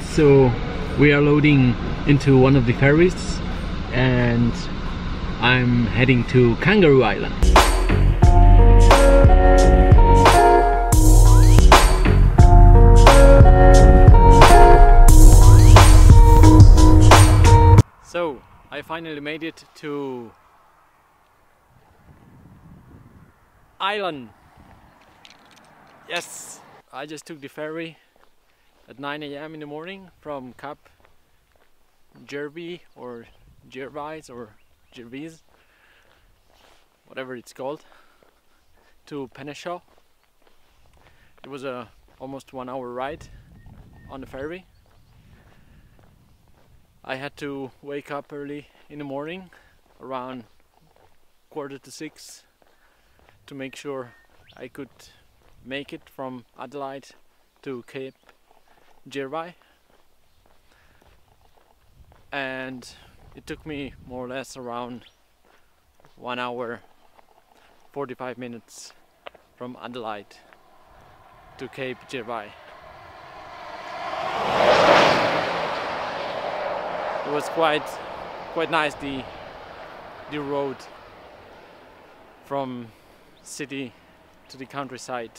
so we are loading into one of the ferries and I'm heading to Kangaroo Island. So I finally made it to Island. Yes, I just took the ferry at 9 a.m. in the morning from Cap Jervy or Gervais or Gervais, whatever it's called, to Penneshaw. It was a almost one hour ride on the ferry. I had to wake up early in the morning around quarter to six to make sure I could make it from Adelaide to Cape Girvai and it took me more or less around one hour 45 minutes from Adelaide to Cape Girvai. It was quite quite nice the the road from city to the countryside.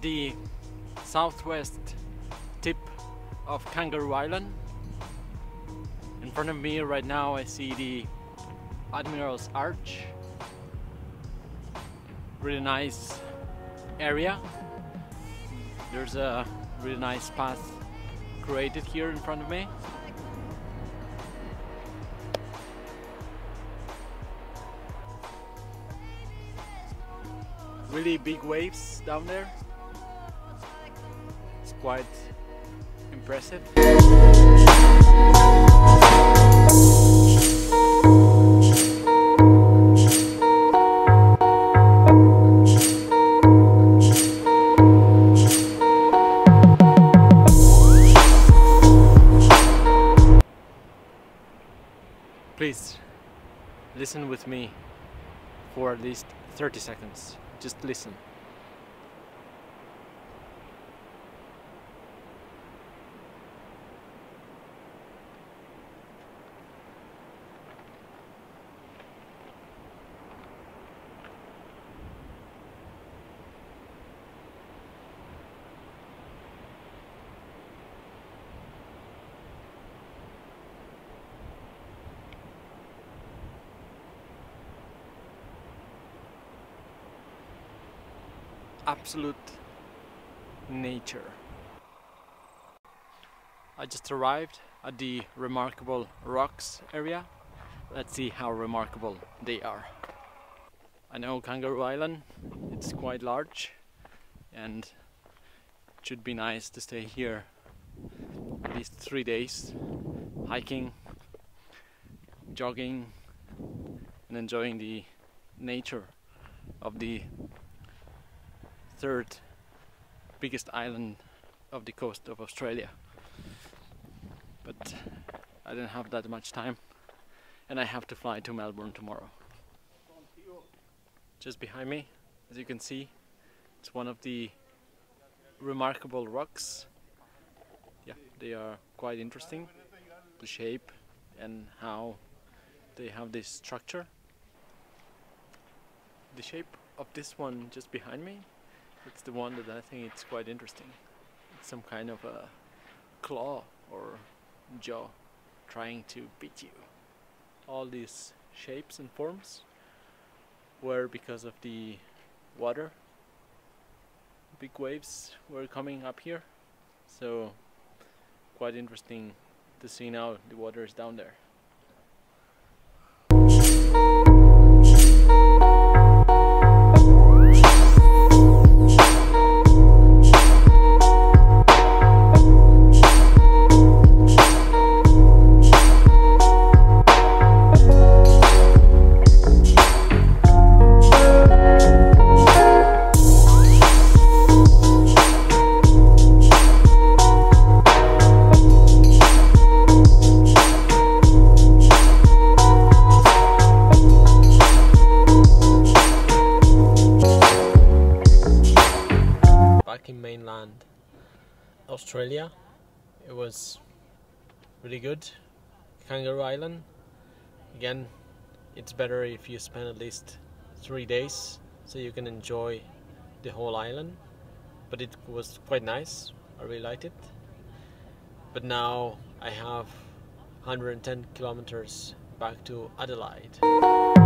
The southwest tip of Kangaroo Island. In front of me right now I see the Admiral's Arch. Really nice area. There's a really nice path created here in front of me. Really big waves down there. It's quite impressive. Please listen with me for at least 30 seconds. Just listen. Absolute nature. I just arrived at the remarkable rocks area. Let's see how remarkable they are. I know Kangaroo Island, it's quite large and it should be nice to stay here at least three days hiking, jogging and enjoying the nature of the third biggest island of the coast of Australia. But I didn't have that much time and I have to fly to Melbourne tomorrow. Just behind me, as you can see, it's one of the remarkable rocks. Yeah, they are quite interesting, the shape and how they have this structure. The shape of this one just behind me it's the one that I think it's quite interesting. It's some kind of a claw or jaw trying to beat you. All these shapes and forms were because of the water. Big waves were coming up here. So quite interesting to see now the water is down there. Australia. It was really good. Kangaroo Island. Again, it's better if you spend at least three days so you can enjoy the whole island. But it was quite nice. I really liked it. But now I have 110 kilometers back to Adelaide.